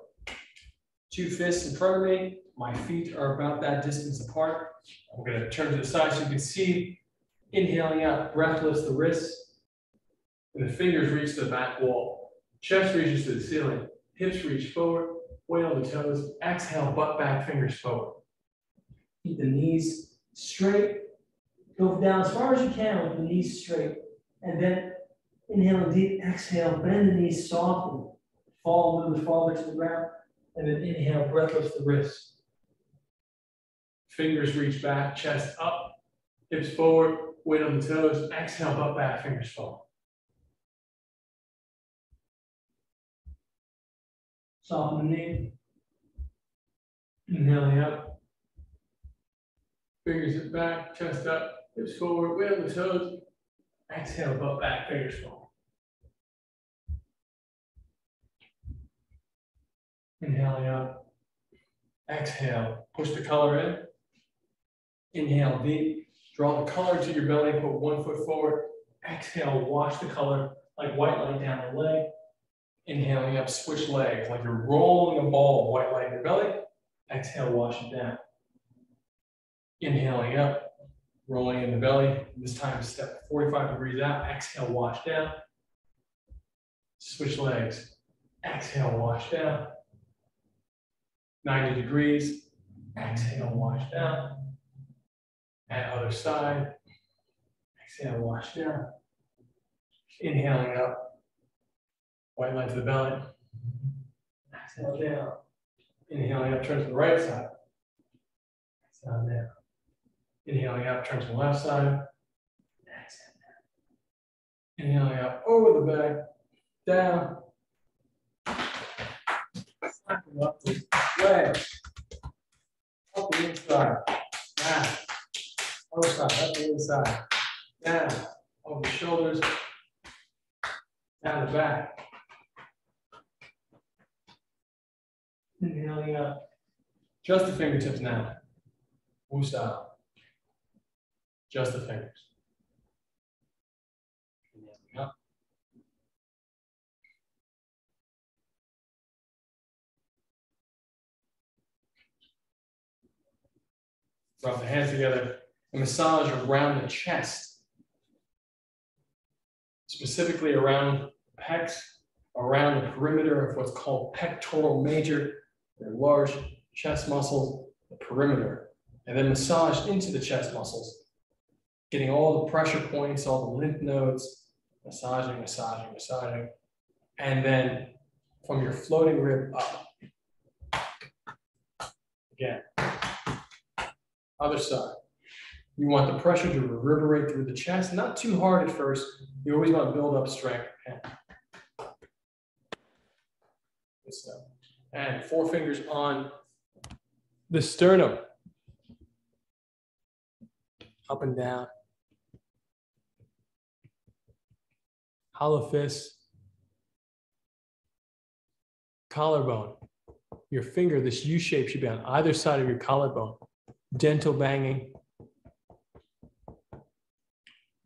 Two fists in front of me. My feet are about that distance apart. I'm going to turn to the side so you can see. Inhaling out, breath lifts the wrists. And the fingers reach the back wall. Chest reaches to the ceiling. Hips reach forward on the toes. Exhale, butt back, fingers forward. Keep the knees straight. Go down as far as you can with the knees straight. And then inhale deep, exhale, bend the knees softly. Fall, move the fall to the ground. And then inhale, breath the wrists. Fingers reach back, chest up, hips forward, weight on the toes. Exhale, butt back, fingers forward. Soften the knee. Inhaling up. Fingers it back, chest up, hips forward, weight the toes. Exhale, butt back, fingers forward. Inhaling up. Exhale, push the color in. Inhale deep, draw the color to your belly, put one foot forward. Exhale, wash the color like white light down the leg. Inhaling up, switch legs, like you're rolling a ball of white light in your belly. Exhale, wash it down. Inhaling up, rolling in the belly. This time step 45 degrees out, exhale, wash down. Switch legs, exhale, wash down. 90 degrees, exhale, wash down. And other side, exhale, wash down. Inhaling up, white light to the belly. Exhale down. Inhaling up, turn to the right side. Exhale down. Inhaling up, turn to the left side. Exhale down. Inhaling up over the back, down. Up the legs. Up the inside. Down. Other side, up the inside. Down. Over the shoulders. Down the back. Inhaling up. Just the fingertips now. Wu style. Just the fingers. Inhaling up. Rub the hands together and massage around the chest. Specifically around the pecs, around the perimeter of what's called pectoral major, their large chest muscles, the perimeter, and then massage into the chest muscles, getting all the pressure points, all the lymph nodes, massaging, massaging, massaging, and then from your floating rib up. Again. Other side. You want the pressure to reverberate through the chest, not too hard at first. You always want to build up strength. Good stuff. And four fingers on the sternum. Up and down. Hollow fist. Collarbone. Your finger, this U shape should be on either side of your collarbone gentle banging.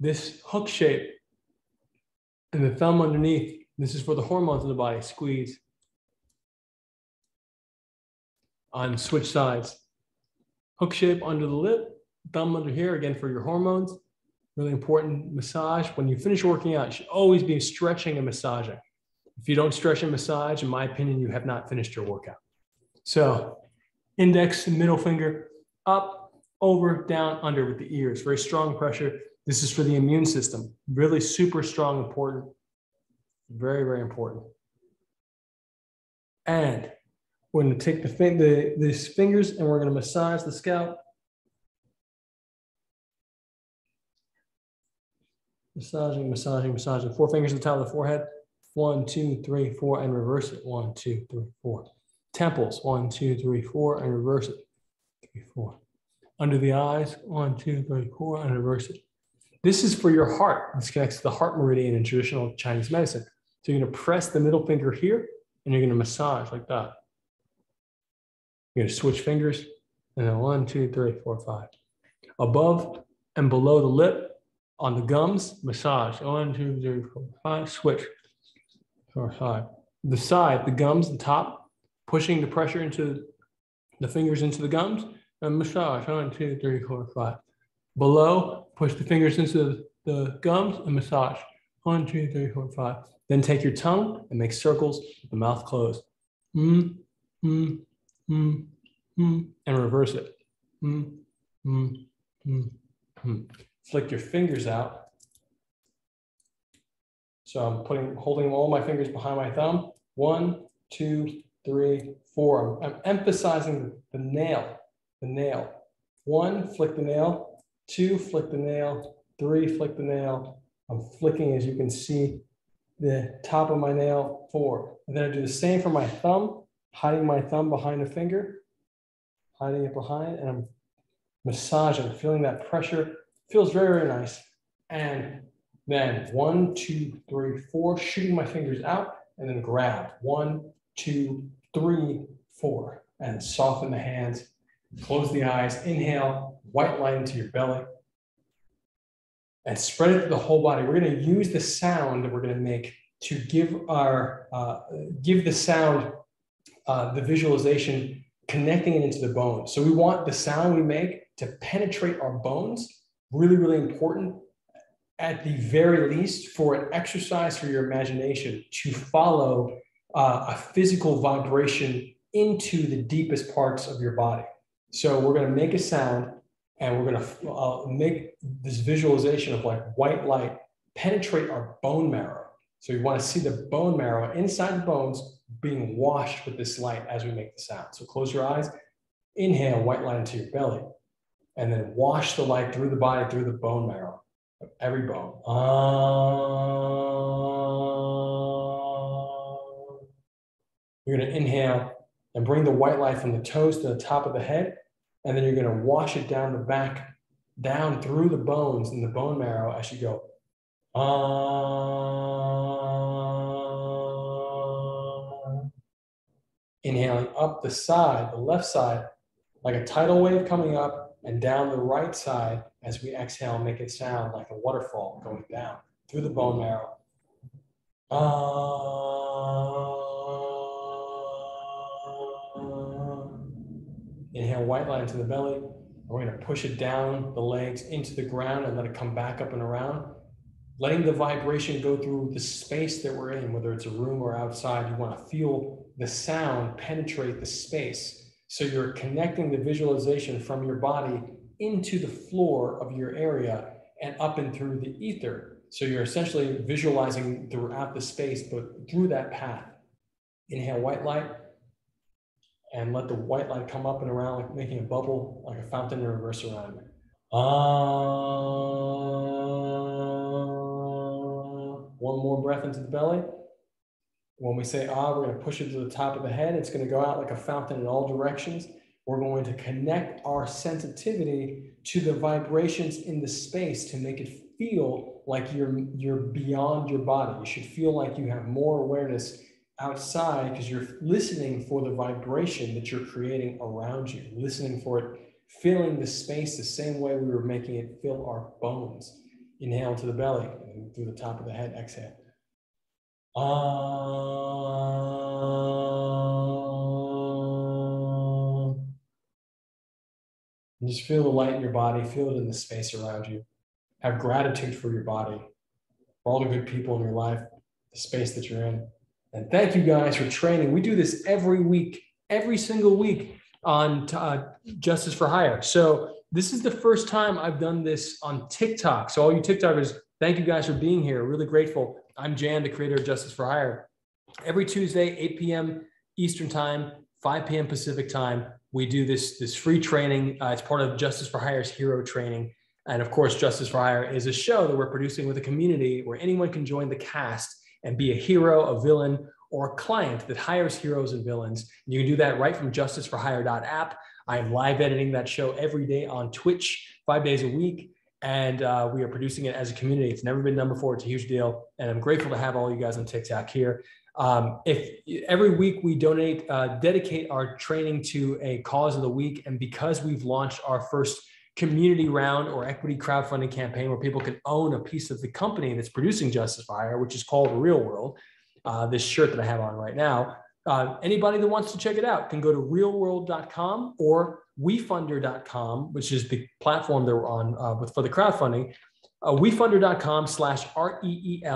This hook shape and the thumb underneath, this is for the hormones in the body, squeeze. On switch sides. Hook shape under the lip, thumb under here, again for your hormones. Really important massage. When you finish working out, you should always be stretching and massaging. If you don't stretch and massage, in my opinion, you have not finished your workout. So index and middle finger up, over, down, under with the ears. Very strong pressure. This is for the immune system. Really super strong, important. Very, very important. And we're going to take the, the these fingers and we're going to massage the scalp. Massaging, massaging, massaging. Four fingers at the top of the forehead. One, two, three, four, and reverse it. One, two, three, four. Temples. One, two, three, four, and reverse it three, four. Under the eyes, one, two, three, four, and reverse it. This is for your heart. This connects to the heart meridian in traditional Chinese medicine. So you're going to press the middle finger here and you're going to massage like that. You're to switch fingers and then one, two, three, four, five. Above and below the lip on the gums, massage. One, two, three, four, five. Switch. Four, five. The side, the gums, the top, pushing the pressure into the fingers into the gums and massage. One, two, three, four, five. Below, push the fingers into the gums and massage. One, two, three, four, five. Then take your tongue and make circles the mouth closed. Mm, mm, mm, mm, and reverse it. Mm, mm, mm, mm. Flick your fingers out. So I'm putting, holding all my fingers behind my thumb. One, two, three, four. I'm emphasizing the nail the nail. One, flick the nail. Two, flick the nail. Three, flick the nail. I'm flicking, as you can see, the top of my nail. Four. And then I do the same for my thumb, hiding my thumb behind a finger, hiding it behind, and I'm massaging, feeling that pressure. Feels very, very nice. And then one, two, three, four, shooting my fingers out, and then grab. One, two, three, four, and soften the hands Close the eyes, inhale, white light into your belly, and spread it to the whole body. We're going to use the sound that we're going to make to give our uh, give the sound uh, the visualization connecting it into the bone. So we want the sound we make to penetrate our bones. Really, really important. At the very least, for an exercise for your imagination to follow uh, a physical vibration into the deepest parts of your body. So we're going to make a sound and we're going to uh, make this visualization of like white light penetrate our bone marrow. So you want to see the bone marrow inside the bones being washed with this light as we make the sound. So close your eyes, inhale white light into your belly, and then wash the light through the body, through the bone marrow, of every bone. Ah. You're going to inhale and bring the white light from the toes to the top of the head, and then you're going to wash it down the back, down through the bones and the bone marrow as you go. Ah. Inhaling up the side, the left side, like a tidal wave coming up, and down the right side as we exhale, make it sound like a waterfall going down through the bone marrow. Um, inhale, white line to the belly. We're going to push it down the legs into the ground and let it come back up and around. Letting the vibration go through the space that we're in, whether it's a room or outside, you want to feel the sound penetrate the space. So you're connecting the visualization from your body into the floor of your area and up and through the ether. So you're essentially visualizing throughout the space, but through that path. Inhale white light and let the white light come up and around, like making a bubble, like a fountain in reverse around. Uh, one more breath into the belly. When we say ah, we're going to push it to the top of the head. It's going to go out like a fountain in all directions. We're going to connect our sensitivity to the vibrations in the space to make it feel like you're you're beyond your body. You should feel like you have more awareness outside because you're listening for the vibration that you're creating around you, listening for it, filling the space the same way we were making it fill our bones. Inhale to the belly and through the top of the head, exhale. Um, just feel the light in your body, feel it in the space around you. Have gratitude for your body, for all the good people in your life, the space that you're in. And thank you guys for training. We do this every week, every single week on uh, Justice for Hire. So this is the first time I've done this on TikTok. So all you TikTokers, thank you guys for being here. Really grateful. I'm Jan, the creator of Justice for Hire. Every Tuesday, 8 p.m. Eastern Time, 5 p.m. Pacific Time, we do this, this free training. Uh, it's part of Justice for Hire's Hero Training. And of course, Justice for Hire is a show that we're producing with a community where anyone can join the cast and be a hero, a villain, or a client that hires heroes and villains. And you can do that right from justiceforhire.app. I am live editing that show every day on Twitch, five days a week. And uh, we are producing it as a community. It's never been done before. It's a huge deal. And I'm grateful to have all you guys on TikTok here. Um, if every week we donate, uh, dedicate our training to a cause of the week. And because we've launched our first community round or equity crowdfunding campaign where people can own a piece of the company that's producing Justice Fire, which is called ReelwUrld. Uh, this shirt that I have on right now. Uh, anybody that wants to check it out can go to reelwurld.com or wefunder.com, which is the platform that we're on uh, with, for the crowdfunding. Uh, wefunder.com slash R-E-E-L-W-U-R-L-D.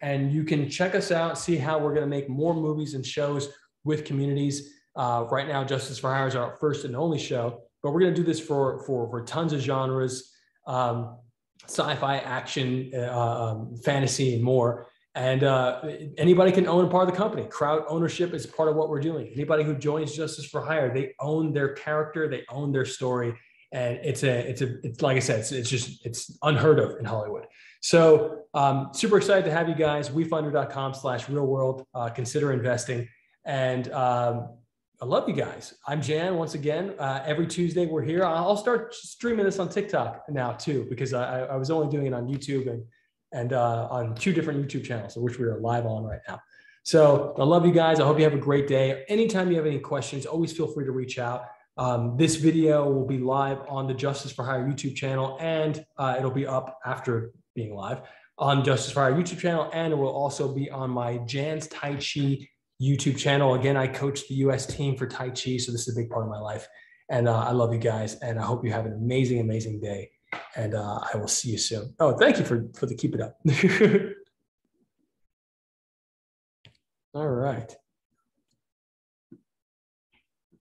And you can check us out, see how we're going to make more movies and shows with communities. Uh, right now, Justice for Hire is our first and only show but we're going to do this for for for tons of genres, um, sci-fi, action, uh, um, fantasy, and more. And uh, anybody can own a part of the company. Crowd ownership is part of what we're doing. Anybody who joins Justice for Hire, they own their character, they own their story, and it's a it's a it's like I said, it's, it's just it's unheard of in Hollywood. So um, super excited to have you guys. WeFunder.com slash reelwurld. Uh, consider investing. And um, I love you guys. I'm Jan once again. Uh, every Tuesday we're here. I'll start streaming this on TikTok now too, because I, I was only doing it on YouTube and and uh, on two different YouTube channels, which we are live on right now. So I love you guys. I hope you have a great day. Anytime you have any questions, always feel free to reach out. Um, this video will be live on the Justice for Hire YouTube channel, and uh, it'll be up after being live on Justice for Hire YouTube channel, and it will also be on my Jan's Tai Chi YouTube channel. Again, I coach the U.S. team for Tai Chi, so this is a big part of my life. And uh, I love you guys, and I hope you have an amazing, amazing day and uh, I will see you soon. Oh, thank you for for the keep it up. All right.